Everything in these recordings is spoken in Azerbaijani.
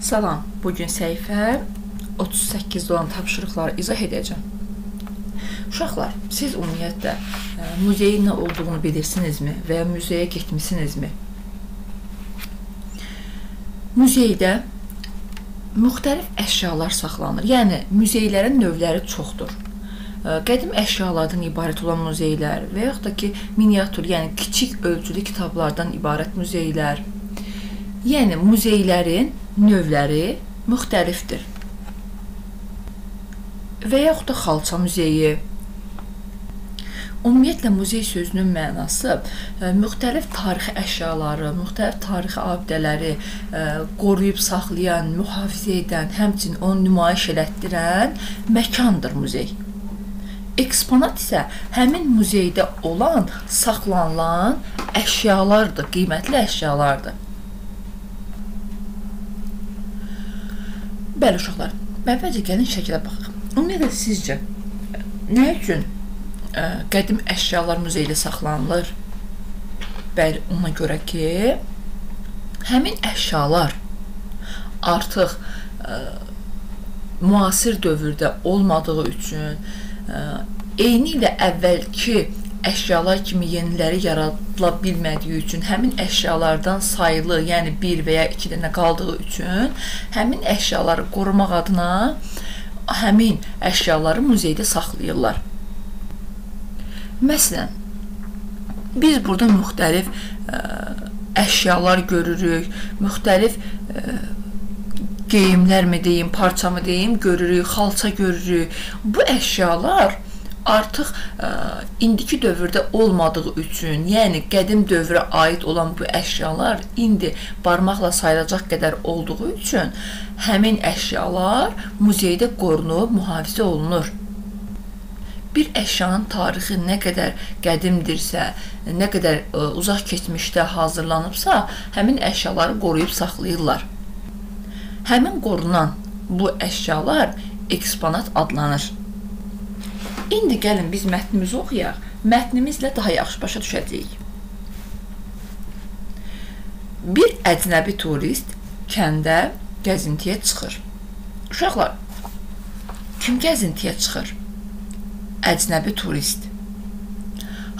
Salam, bugün səhifə 38-də olan tapşırıqları izah edəcəm. Uşaqlar, siz ümumiyyətlə ə, muzeyin nə olduğunu bilirsinizmi və ya muzeyə getmisinizmi? Muzeydə müxtəlif əşyalar saxlanır. Yəni muzeylərin növləri çoxdur. Ə, Qədim əşyalardan ibarət olan muzeylər və yaxud da ki, miniatür, yəni kiçik ölçülü kitablardan ibarət muzeylər. Yəni muzeylərin növləri müxtəlifdir. Və yaxud da xalça muzeyi. Ümumiyyətlə muzey sözünün mənası ə, müxtəlif tarixi əşyaları, müxtəlif tarixi abidələri ə, qoruyub saxlayan, mühafizə edən, həmçinin onu nümayiş elətdirən məkandır muzey. Eksponat isə həmin muzeydə olan, saxlanılan əşyalardır, qiymətli əşyalardır. Bəli uşaqlar, əvvəlcə gəlin şəkilə baxaq. Ümumiyyətlə sizcə nə üçün ə, qədim əşyalar muzeydə saxlanılır? Bəli, ona görə ki, həmin əşyalar artıq ə, müasir dövrdə olmadığı üçün ə, eyni ilə əvvəlki əşyalar kimi yeniləri yaradıla bilmədiyi üçün, həmin əşyalardan sayılı, yəni 1 və ya 2 dənə qaldığı üçün həmin əşyaları qorumaq adına həmin əşyaları muzeydə saxlayırlar. Məsələn, biz burada müxtəlif ə, əşyalar görürük, müxtəlif ə, geyimlərmi deyim, parçamı deyim, görürük, xalça görürük. Bu əşyalar artıq ə, indiki dövrdə olmadığı üçün, yəni qədim dövrə aid olan bu əşyalar indi barmaqla sayılacaq qədər olduğu üçün həmin əşyalar muzeydə qorunub, mühafizə olunur. Bir əşyanın tarixi nə qədər qədimdirsə, nə qədər ə, uzaq keçmişdə hazırlanıbsa, həmin əşyaları qoruyub saxlayırlar. Həmin qorunan bu əşyalar eksponat adlanır. İndi gəlin biz mətnimizi oxuyaq. Mətnimizlə daha yaxşı başa düşəcəyik. Bir əcnəbi turist kəndə gəzintiyə çıxır. Uşaqlar, kim gəzintiyə çıxır? Əcnəbi turist.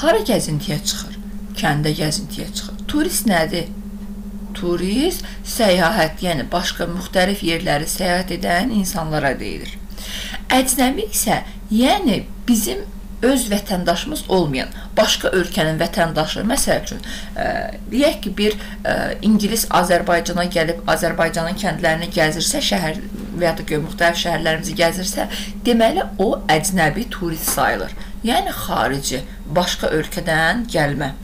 Hara gəzintiyə çıxır? Kəndə gəzintiyə çıxır. Turist nədir? Turist səyahət, yəni başqa müxtəlif yerləri səyahət edən insanlara deyilir. Əcnəbi isə yəni bizim öz vətəndaşımız olmayan başqa ölkənin vətəndaşı, məsəl üçün, ə, deyək ki, bir ə, ingilis Azərbaycana gəlib Azərbaycanın kəndlərini gəzirsə, şəhər və ya da ki, müxtəlif şəhərlərimizi gəzirsə, deməli o əcnəbi turist sayılır. Yəni xarici, başqa ölkədən gəlmə.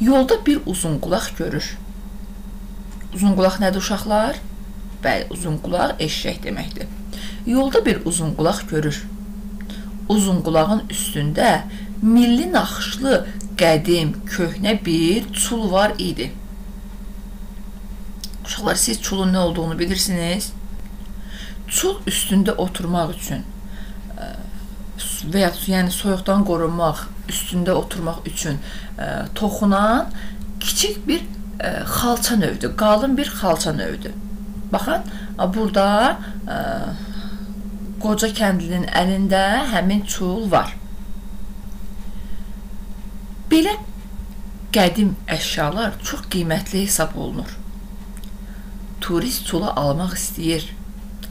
Yolda bir uzunqulaq görür. Uzunqulaq nədir uşaqlar? Bəli, uzunqulaq eşşək deməkdir. Yolda bir uzunqulaq görür uzun qulağın üstündə milli naxışlı qədim, köhnə bir çul var idi. Uşaqlar, siz çulun nə olduğunu bilirsiniz? Çul üstündə oturmaq üçün e, və ya yəni soyuqdan qorunmaq, üstündə oturmaq üçün ə, e, toxunan kiçik bir ə, e, xalça növüdür, qalın bir xalça növüdür. Baxın, burada ə, qoca kəndlinin əlində həmin çul var. Belə qədim əşyalar çox qiymətli hesab olunur. Turist çulu almaq istəyir.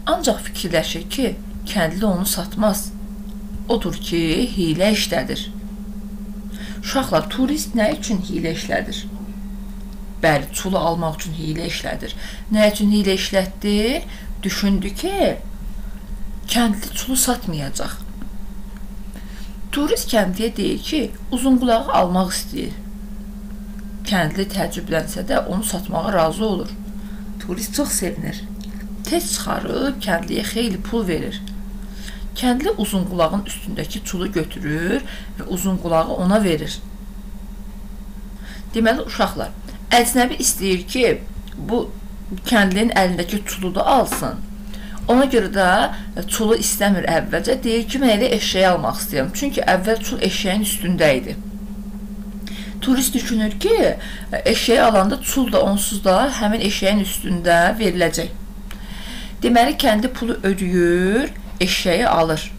Ancaq fikirləşir ki, kəndli onu satmaz. Odur ki, hilə işlədir. Uşaqlar, turist nə üçün hilə işlədir? Bəli, çulu almaq üçün hilə işlədir. Nə üçün hilə işlətdi? Düşündü ki, kəndli çulu satmayacaq. Turist kəndliyə deyir ki, uzunqulağı almaq istəyir. Kəndli təəccüblənsə də onu satmağa razı olur. Turist çox sevinir. Tez çıxarıb kəndliyə xeyli pul verir. Kəndli uzunqulağın üstündəki çulu götürür və uzunqulağı ona verir. Deməli uşaqlar, əcnəbi istəyir ki, bu kəndlinin əlindəki çulu da alsın Ona görə də e, çulu istəmir əvvəlcə. Deyir ki, mən elə eşəyi almaq istəyirəm. Çünki əvvəl çul eşəyin üstündə idi. turist düşünür ki, eşeği alanda çul da onsuz da həmin eşeğin üstündə veriləcək. Deməli, kəndi pulu ödəyir, eşeği alır.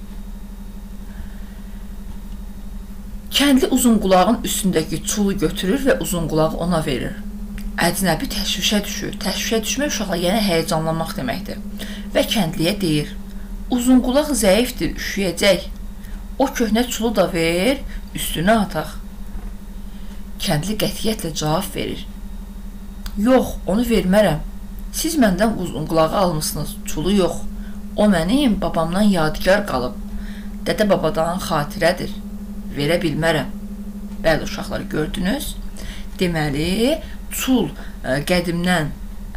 Kəndli uzun qulağın üstündəki çulu götürür və uzun qulağı ona verir. Əcnəbi təşvişə düşür. Təşvişə düşmək uşaqlar yəni həyəcanlanmaq deməkdir. Və kəndliyə deyir: "Uzun qulaq zəifdir, üşüyəcək. O köhnə çulu da ver, üstünə ataq." Kəndli qətiyyətlə cavab verir: "Yox, onu vermərəm. Siz məndən uzun qulağı almısınız, çulu yox. O mənim babamdan yadigar qalıb. Dədə babadan xatirədir." verə bilmərəm. Bəli, uşaqlar gördünüz. Deməli, çul e, qədimdən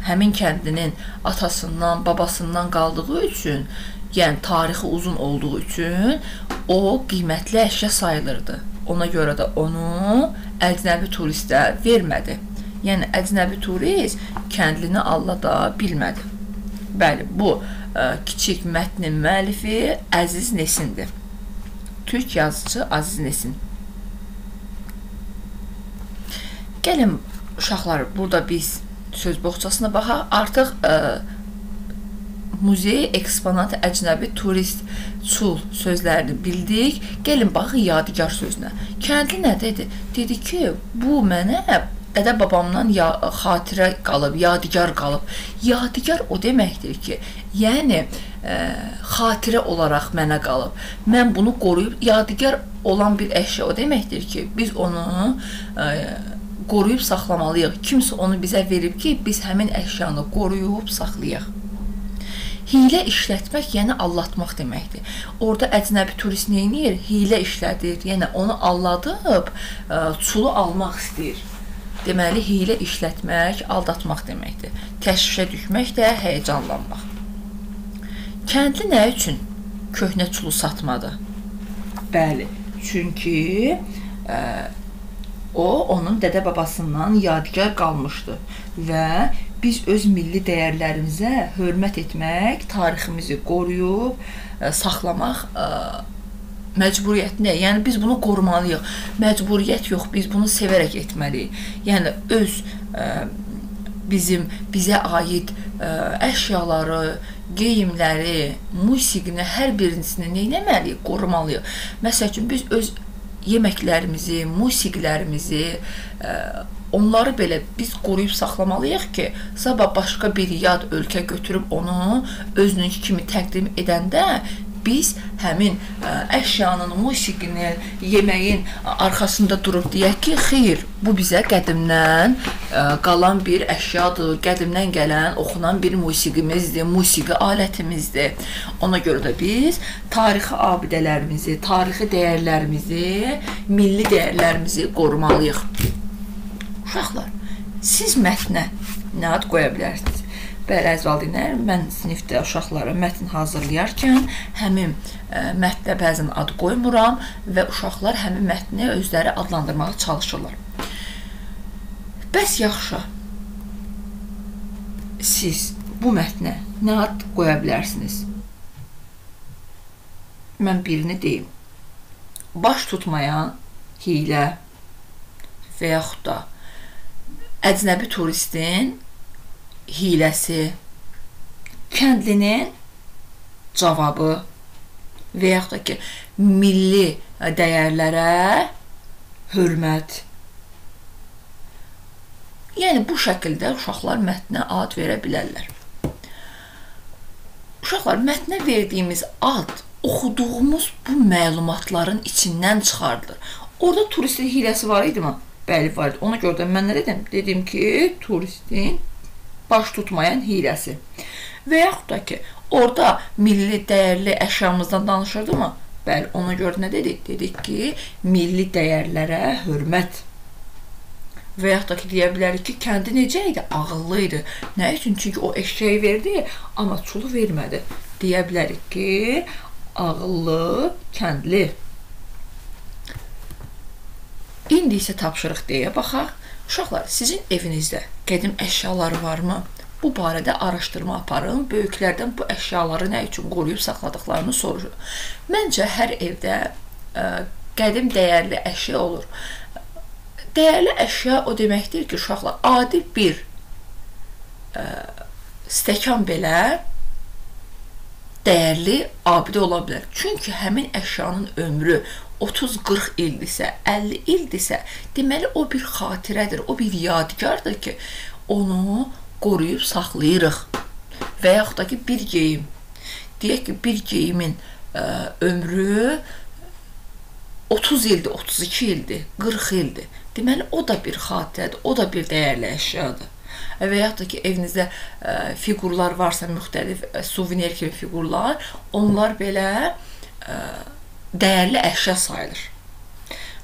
həmin kəndlinin atasından, babasından qaldığı üçün, yəni tarixi uzun olduğu üçün o qiymətli əşya sayılırdı. Ona görə də onu əcnəbi turistə vermədi. Yəni əcnəbi turist kəndlini allada bilmədi. Bəli, bu ə, e, kiçik mətnin müəllifi Əziz Nesindir. Türk yazıcı Aziz Nesin. Gəlin uşaqlar, burada biz söz boğçasına baxaq. Artıq ə, e, muzey eksponatı əcnəbi turist çul sözlərini bildik. Gəlin baxın yadigar sözünə. Kəndli nə dedi? Dedi ki, bu mənə dədə babamdan ya xatirə qalıb, yadigar qalıb. Yadigar o deməkdir ki, yəni ə, e, xatirə olaraq mənə qalıb. Mən bunu qoruyub yadigar olan bir əşya o deməkdir ki, biz onu ə, e, qoruyub saxlamalıyıq. Kimsə onu bizə verib ki, biz həmin əşyanı qoruyub saxlayaq. Hilə işlətmək, yəni aldatmaq deməkdir. Orda əcnəbi turist nə edir? Hilə işlədir. Yəni onu aldadıb ə, e, çulu almaq istəyir. Deməli, hiylə işlətmək aldatmaq deməkdir. Təşvişə düşmək də həyəcanlanmaq. Kəndli nə üçün köhnə çulu satmadı? Bəli, çünki ə, o onun dədə babasından yadigar qalmışdı və biz öz milli dəyərlərimizə hörmət etmək, tariximizi qoruyub ə, saxlamaq ə, məcburiyyətində. Yəni biz bunu qorumalıyıq. Məcburiyyət yox, biz bunu sevərək etməliyik. Yəni öz ə, bizim bizə aid ə, əşyaları, geyimləri, musiqini hər birisini nə etməliyik? Qorumalıyıq. Məsəl üçün biz öz yeməklərimizi, musiqilərimizi, ə, onları belə biz qoruyub saxlamalıyıq ki, sabah başqa bir yad ölkə götürüb onu özününki kimi təqdim edəndə biz həmin ə, əşyanın, musiqinin, yeməyin arxasında durub deyək ki, xeyr, bu bizə qədimdən ə, qalan bir əşyadır, qədimdən gələn, oxunan bir musiqimizdir, musiqi alətimizdir. Ona görə də biz tarixi abidələrimizi, tarixi dəyərlərimizi, milli dəyərlərimizi qorumalıyıq. Uşaqlar, siz mətnə nə ad qoya bilərsiniz? Bəli, əziz valideynlər, mən sinifdə uşaqlara mətn hazırlayarkən həmin e, mətnə bəzən ad qoymuram və uşaqlar həmin mətni özləri adlandırmağa çalışırlar. Bəs yaxşı. Siz bu mətnə nə ad qoya bilərsiniz? Mən birini deyim. Baş tutmayan hiylə və yaxud da əcnəbi turistin hiləsi, kəndlinin cavabı və yaxud da ki, milli dəyərlərə hörmət. Yəni bu şəkildə uşaqlar mətnə ad verə bilərlər. Uşaqlar mətnə verdiyimiz ad oxuduğumuz bu məlumatların içindən çıxarılır. Orada turistin hiləsi var idimi? Bəli, var idi. Ona görə də mən nə dedim? Dedim ki, turistin baş tutmayan hiləsi. Və yaxud da ki, orada milli dəyərli əşyamızdan danışırdı mı? Bəli, ona görə nə dedik? Dedik ki, milli dəyərlərə hörmət. Və yaxud da ki, deyə bilərik ki, kəndi necə idi? Ağıllı idi. Nə üçün? Çünki o eşeği verdi, amma çulu vermədi. Deyə bilərik ki, ağıllı, kəndli. İndi isə tapşırıq deyə baxaq. Uşaqlar, sizin evinizdə qədim əşyalar varmı? Bu barədə araşdırma aparın, böyüklərdən bu əşyaları nə üçün qoruyub saxladıqlarını soruşun. Məncə hər evdə ə, e, qədim dəyərli əşya olur. Dəyərli əşya o deməkdir ki, uşaqlar adi bir ə, stəkan belə dəyərli abidə ola bilər. Çünki həmin əşyanın ömrü 30-40 ildirsə, 50 ildirsə, deməli o bir xatirədir, o bir yadigardır ki, onu qoruyub saxlayırıq. Və yaxud da ki, bir geyim. Deyək ki, bir geyimin ə, ömrü 30 ildir, 32 ildir, 40 ildir. Deməli o da bir xatirədir, o da bir dəyərli əşyadır. Və yaxud da ki, evinizdə ə, fiqurlar varsa, müxtəlif ə, suvenir kimi fiqurlar, onlar belə ə, dəyərli əşya sayılır.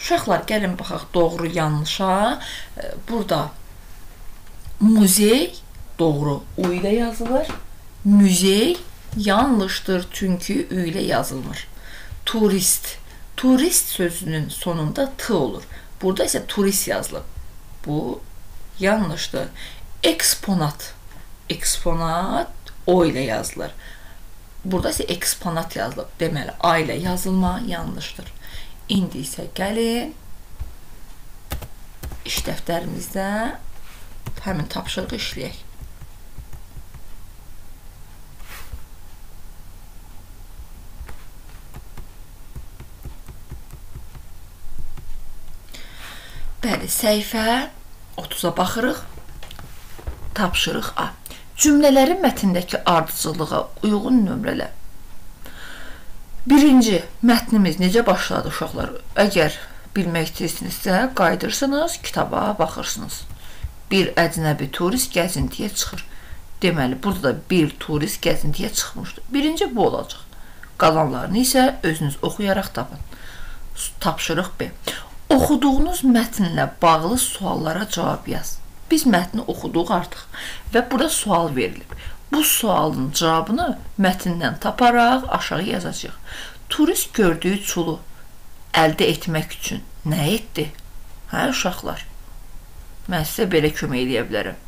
Uşaqlar, gəlin baxaq doğru yanlışa. Burada muzey doğru u ilə yazılır. Muzey yanlışdır çünki ü ilə yazılmır. Turist turist sözünün sonunda t olur. Burada isə turist yazılıb. Bu yanlışdır. Eksponat. Eksponat o ilə yazılır. Burada isə eksponat yazılıb. Deməli, a ilə yazılma yanlışdır. İndi isə gəlin iş dəftərimizdə həmin tapşırığı işləyək. Bəli, səhifə 30-a baxırıq. Tapşırıq A. Cümlələrin mətndəki ardıcıllığa uyğun nömrələ. Birinci, mətnimiz necə başladı uşaqlar? Əgər bilmək istəyirsinizsə, qayıdırsınız, kitaba baxırsınız. Bir əcnəbi turist gəzintiyə çıxır. Deməli, burada da bir turist gəzintiyə çıxmışdı. Birinci bu olacaq. Qalanlarını isə özünüz oxuyaraq tapın. Tapşırıq B. Oxuduğunuz mətnlə bağlı suallara cavab yaz. Biz mətni oxuduq artıq və burada sual verilib. Bu sualın cavabını mətndən taparaq aşağı yazacağıq. Turist gördüyü çulu əldə etmək üçün nə etdi? Hə, uşaqlar? Mən sizə belə kömək edə bilərəm.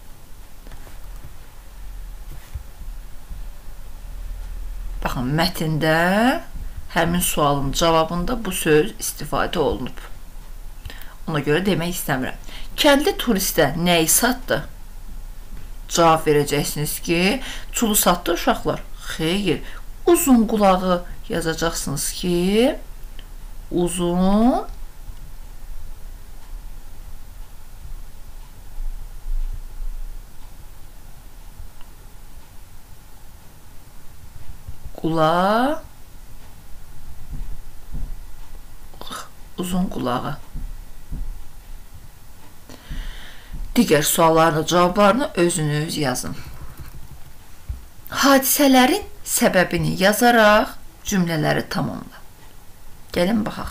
Baxın, mətndə həmin sualın cavabında bu söz istifadə olunub. Ona görə demək istəmirəm. Kəndli turistə nəyi satdı? Cavab verəcəksiniz ki, çulu satdı uşaqlar. Xeyr, uzun qulağı yazacaqsınız ki, uzun qulaq uzun qulağı Digər sualların cavablarını özünüz yazın. Hadisələrin səbəbini yazaraq cümlələri tamamla. Gəlin baxaq.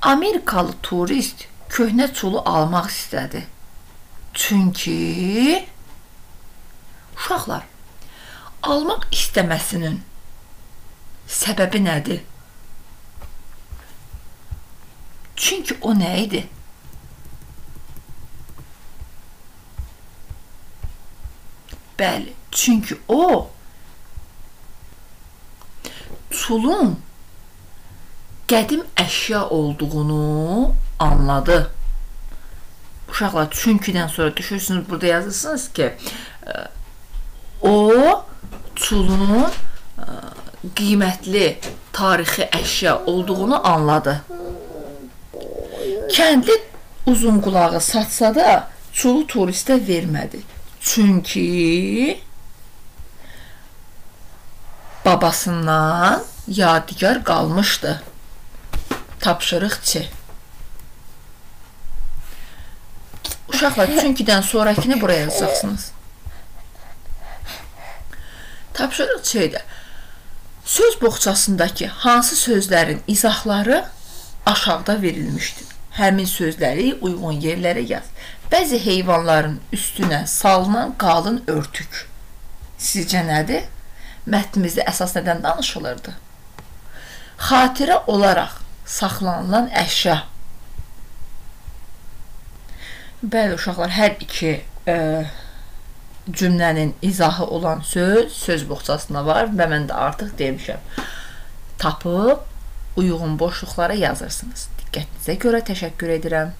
Amerikalı turist köhnə çulu almaq istədi. Çünki uşaqlar almaq istəməsinin səbəbi nədir? Çünki o nə idi? Bəli, çünki o çulun qədim əşya olduğunu anladı. Uşaqlar çünkidən sonra düşürsünüz burada yazırsınız ki, o çulun qiymətli tarixi əşya olduğunu anladı. Kəndli uzun qulağı satsa da çulu turistə vermədi. Çünki babasından yadigar qalmışdı. Tapşırıq C. Uşaqlar, çünkidən sonrakini buraya yazacaqsınız. Tapşırıq C-də. Söz boğçasındakı hansı sözlərin izahları aşağıda verilmişdir? Həmin sözləri uyğun yerlərə yaz. Bəzi heyvanların üstünə salınan qalın örtük. Sizcə nədir? Mətnimizdə əsas nədən danışılırdı? Xatirə olaraq saxlanılan əşya. Bəli, uşaqlar, hər iki ə, cümlənin izahı olan söz söz boxçasında var və mən də artıq demişəm. Tapıb uyğun boşluqlara yazırsınız. Diqqətinizə görə təşəkkür edirəm.